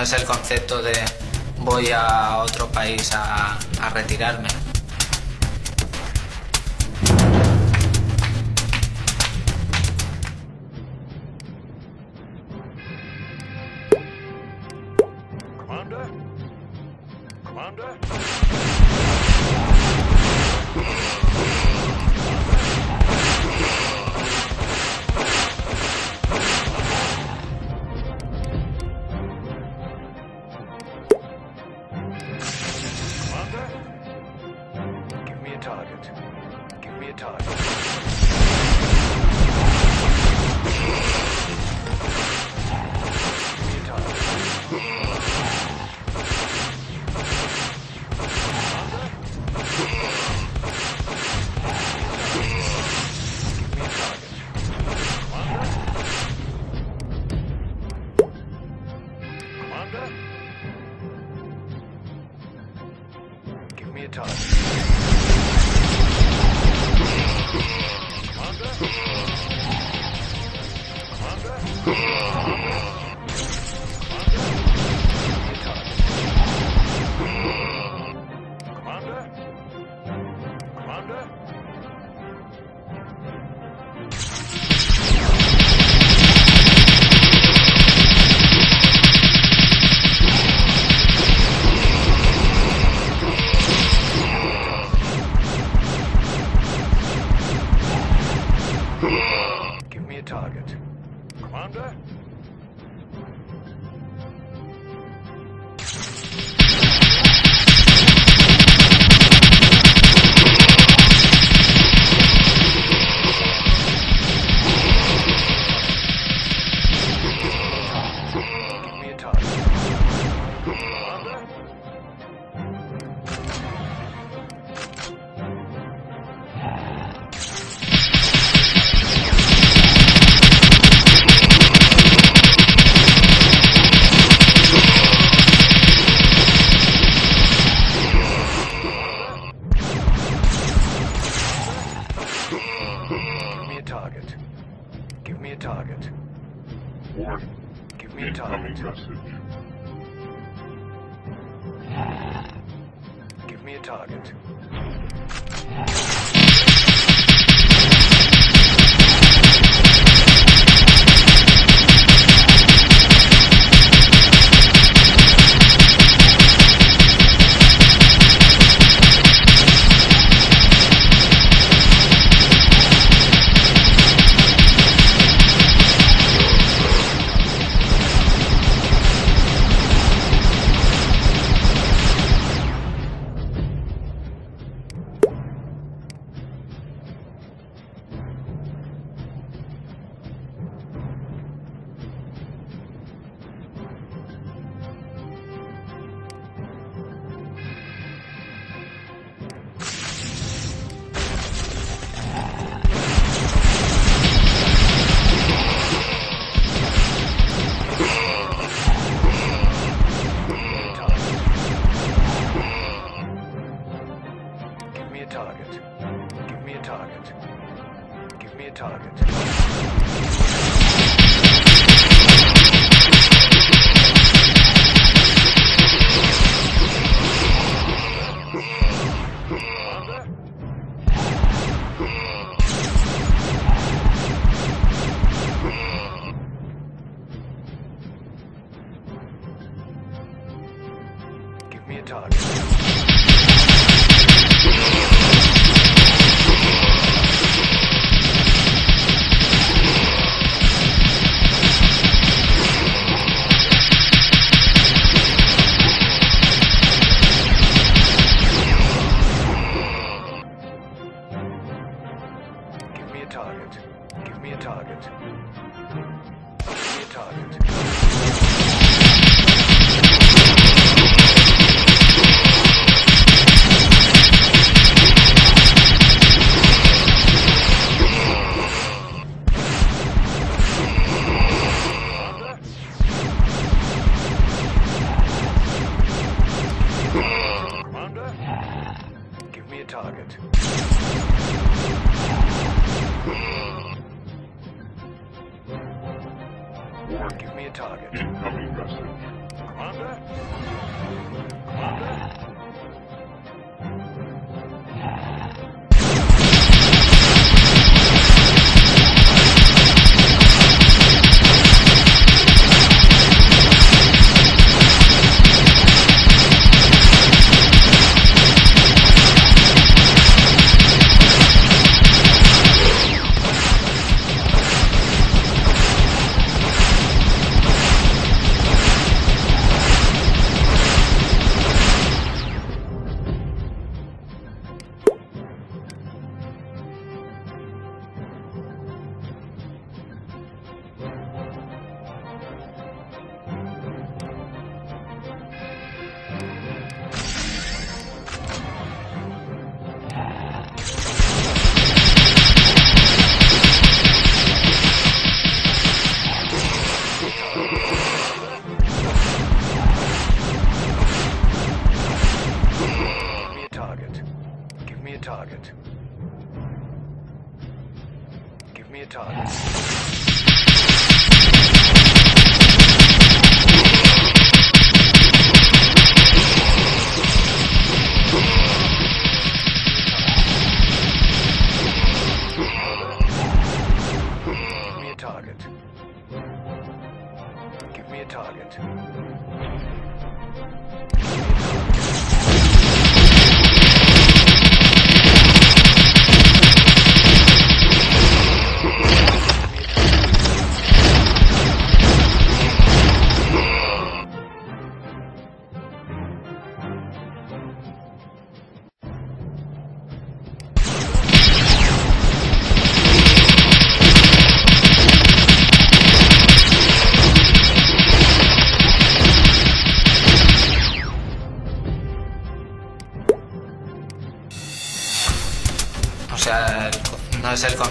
no es el concepto de voy a otro país a, a retirarme. Give me a target.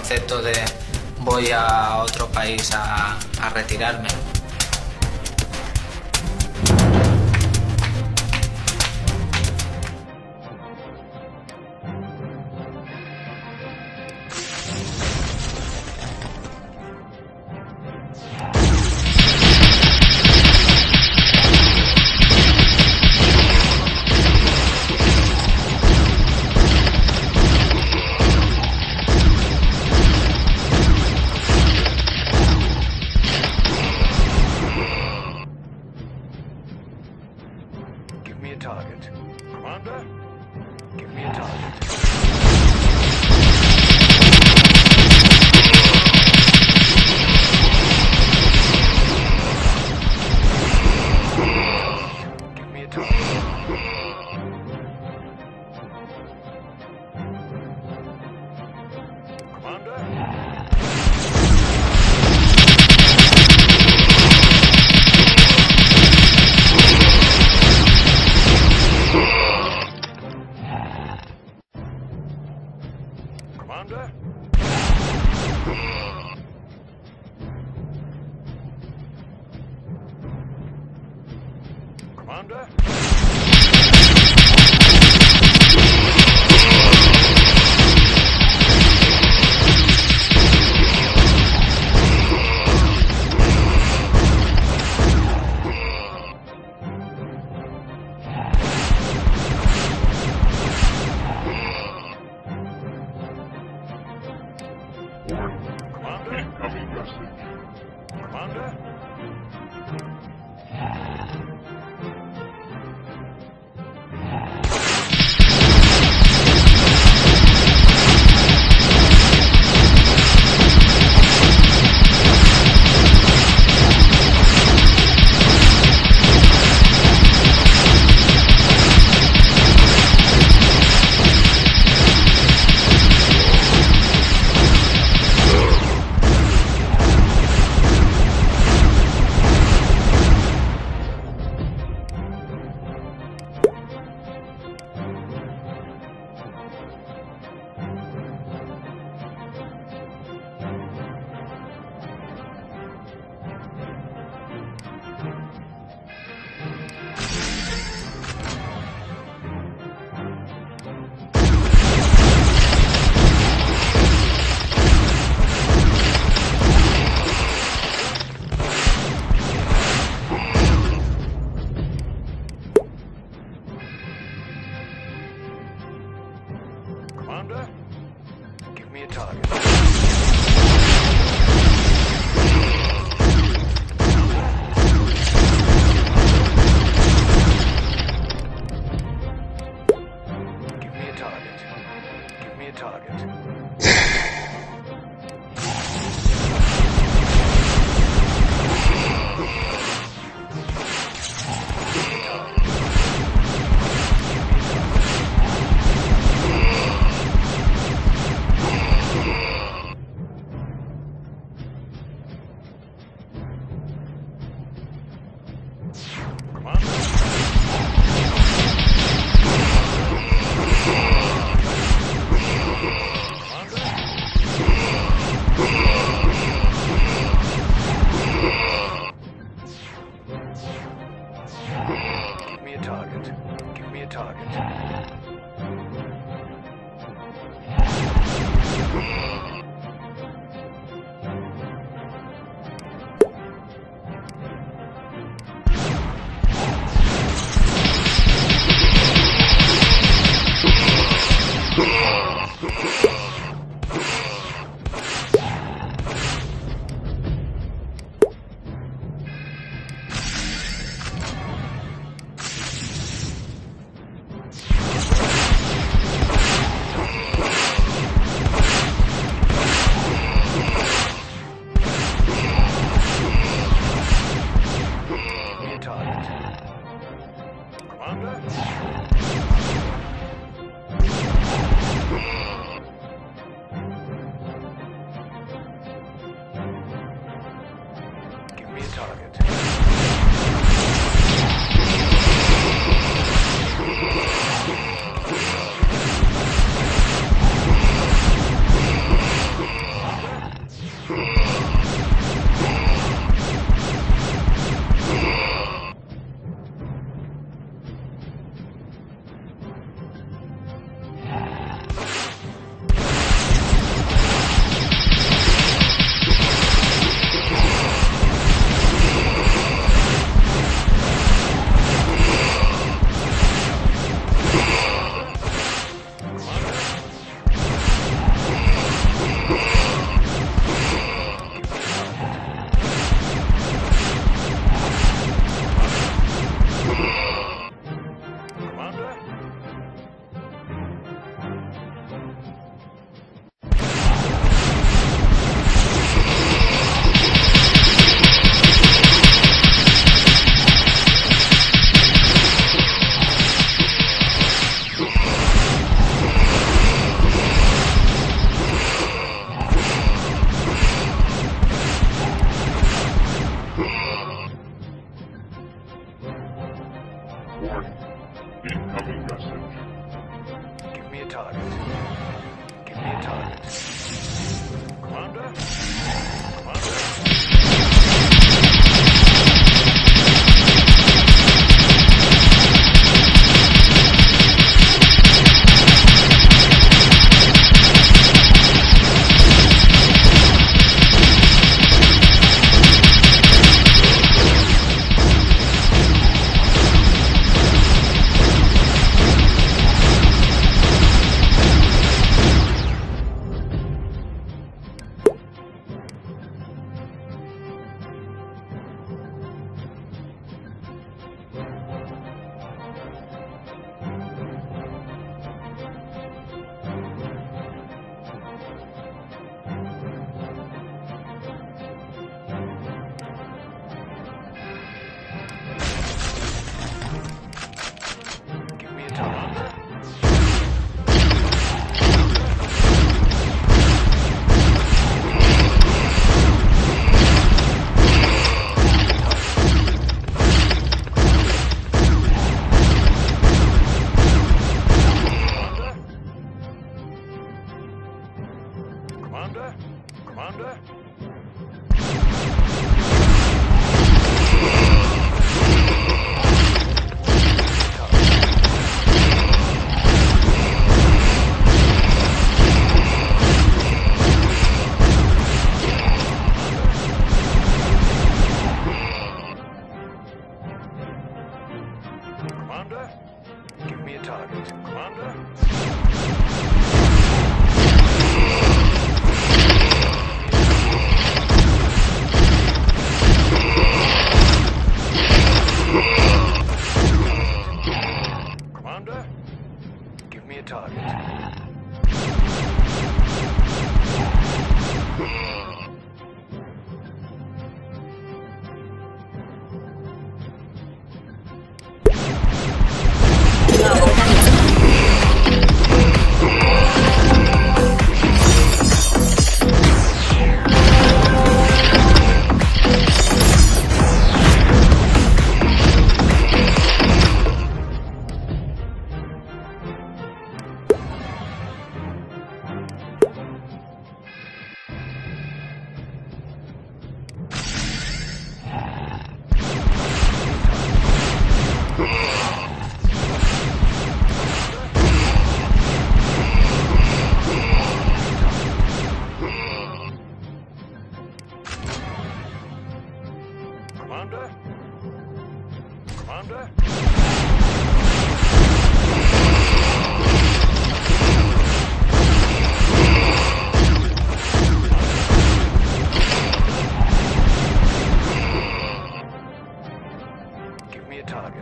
Concepto de voy a otro país a, a retirarme.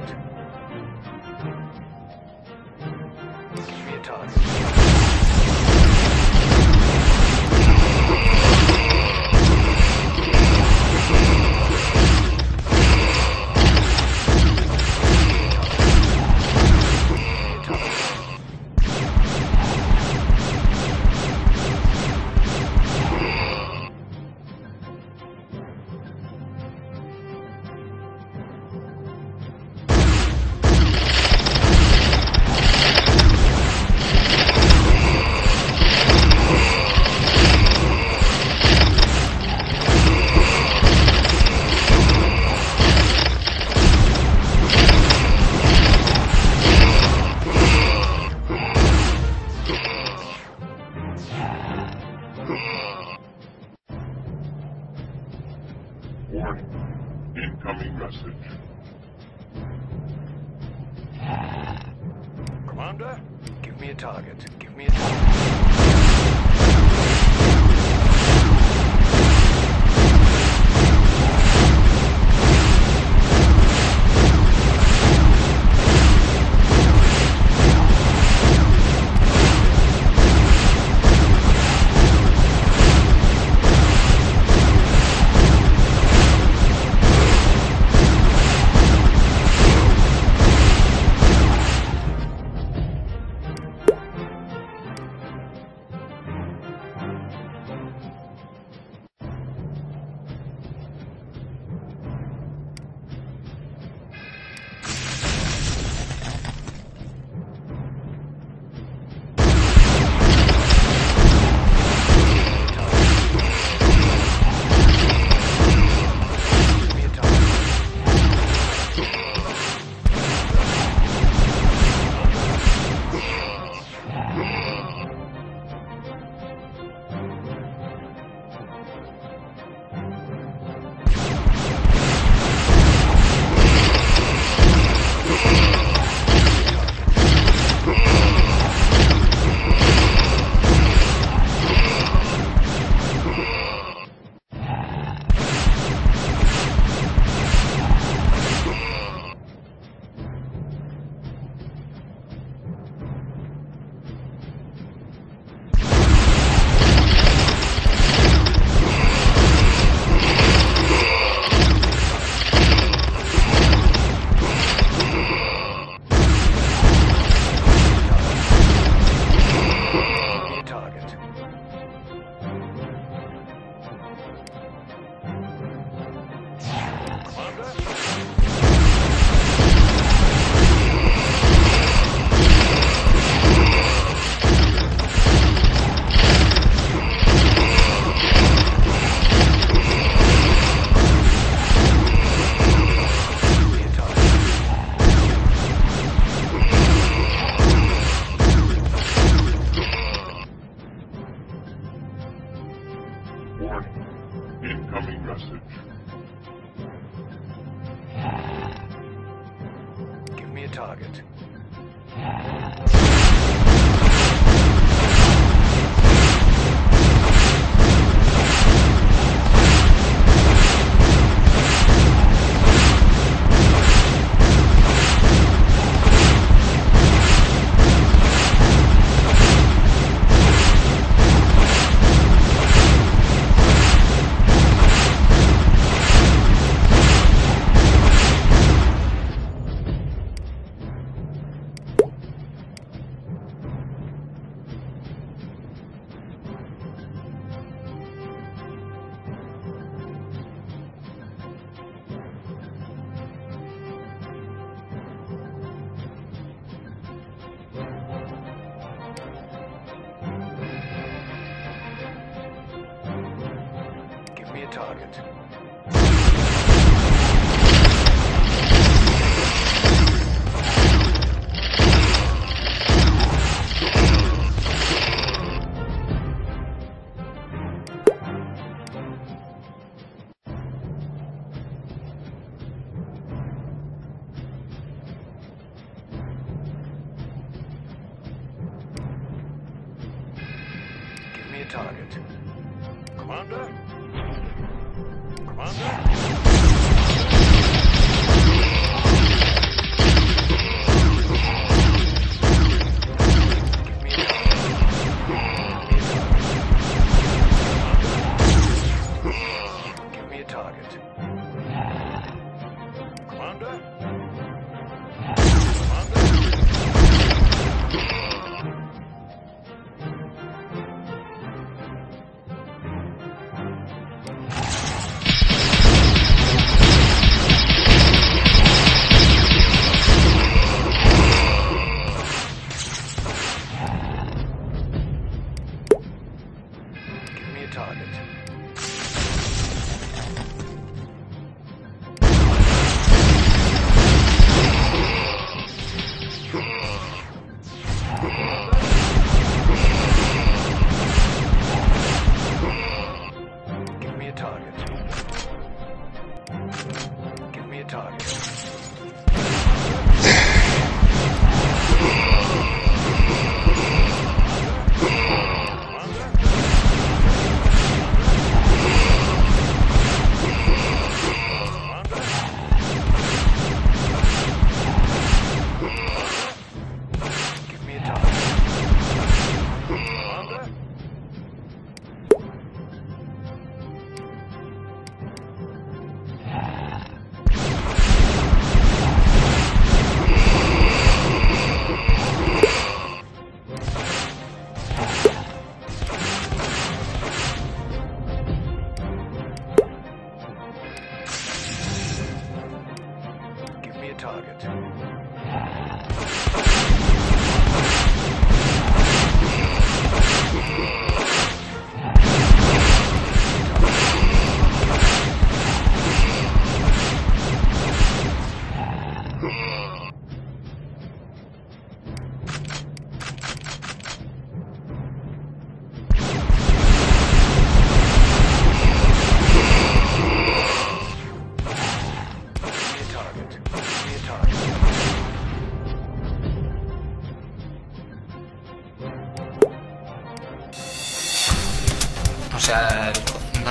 Give me. Target.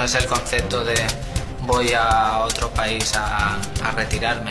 Es el concepto de voy a otro país a, a retirarme.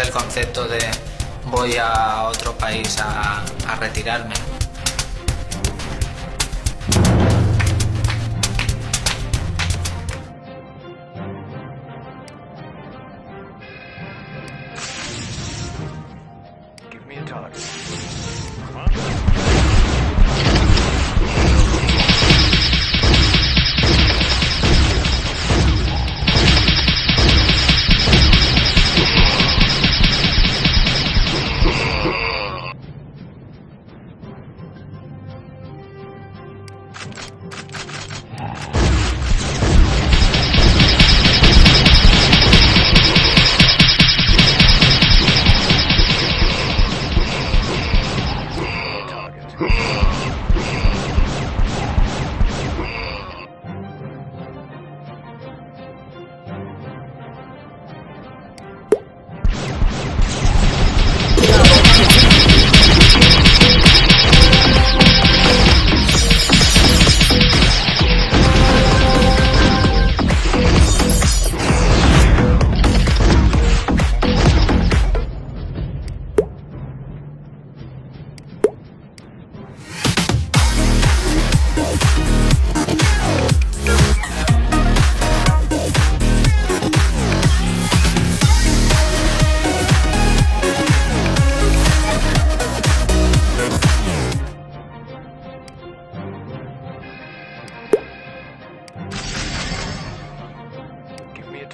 es el concepto de voy a otro país a, retirarme.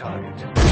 Target.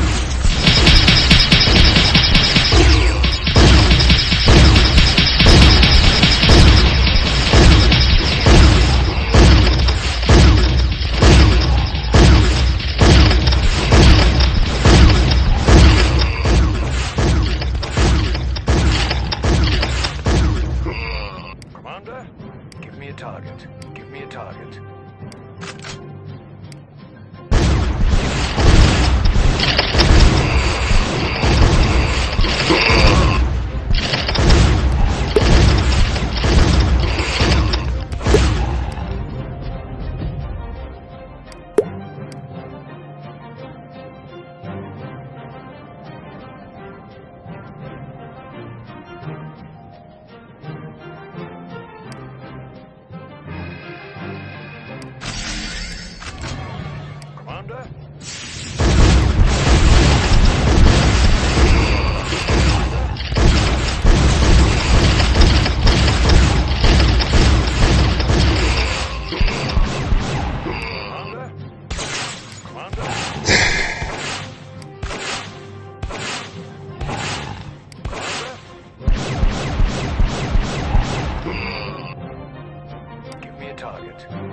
it.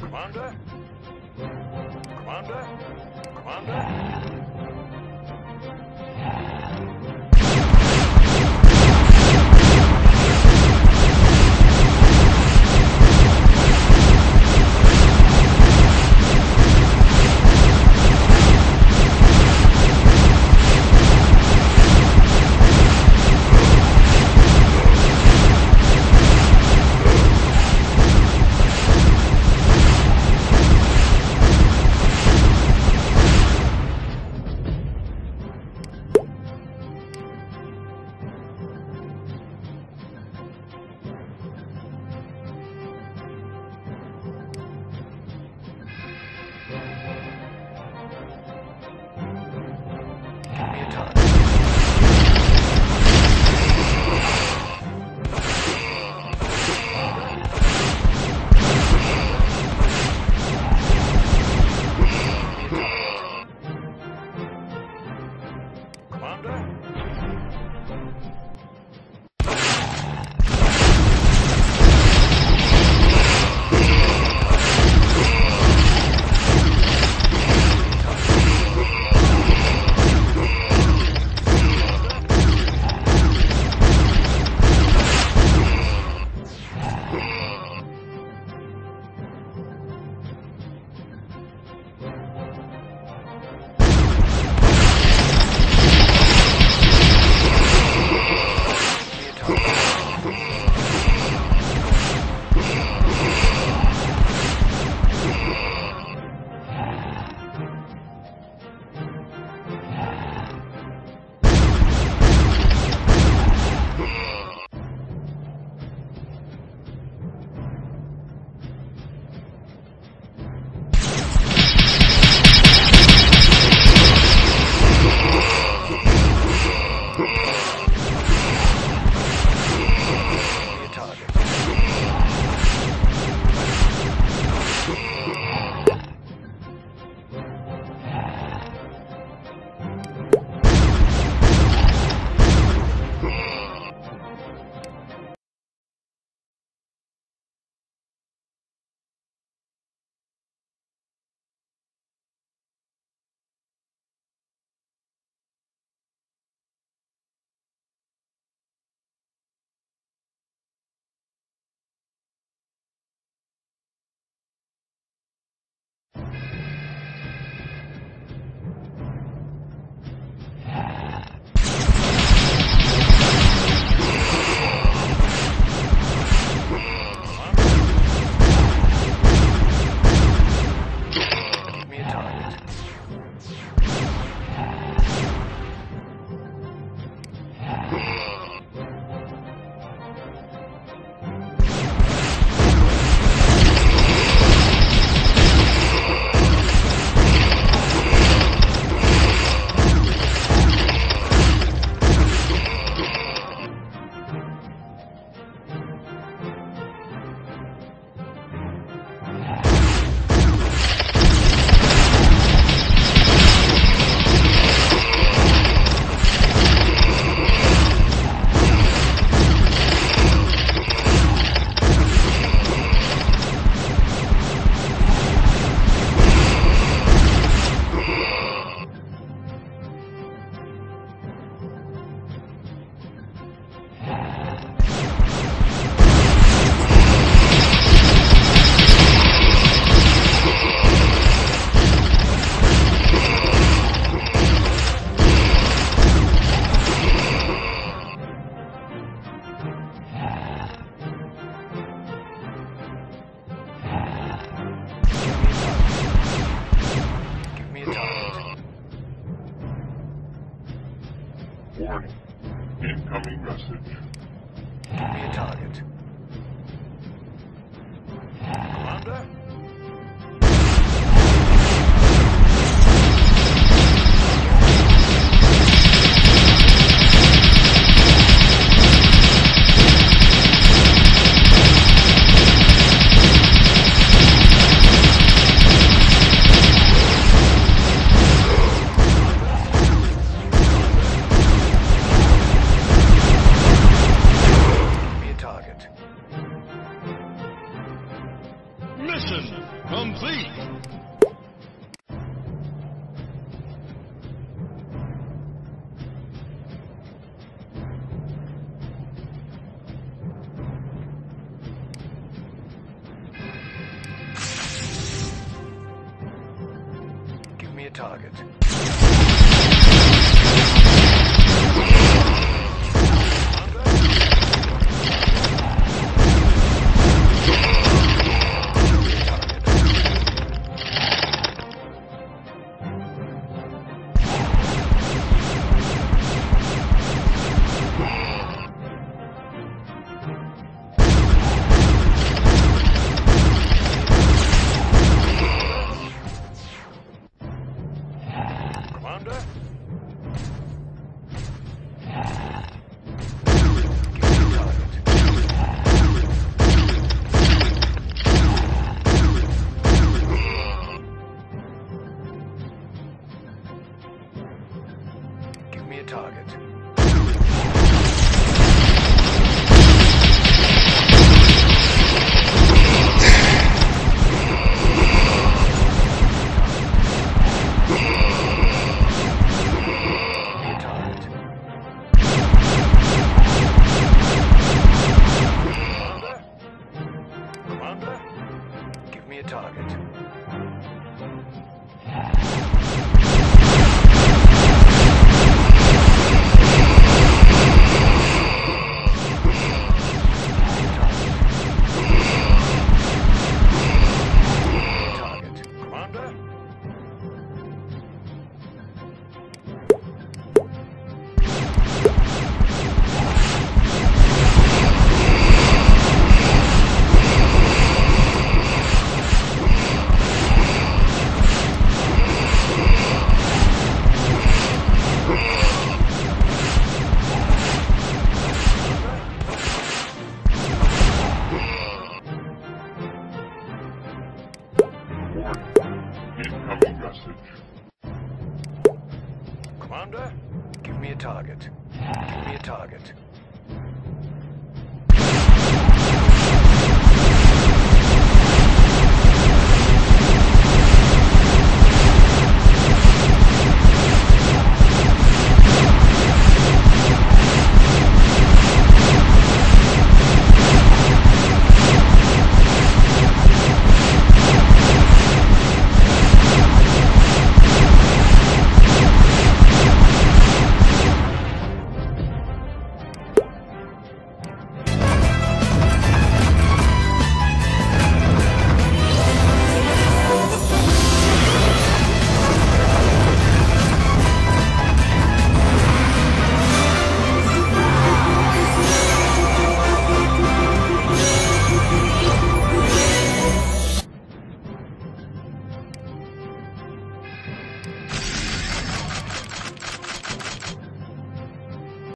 Commander? Commander? Commander?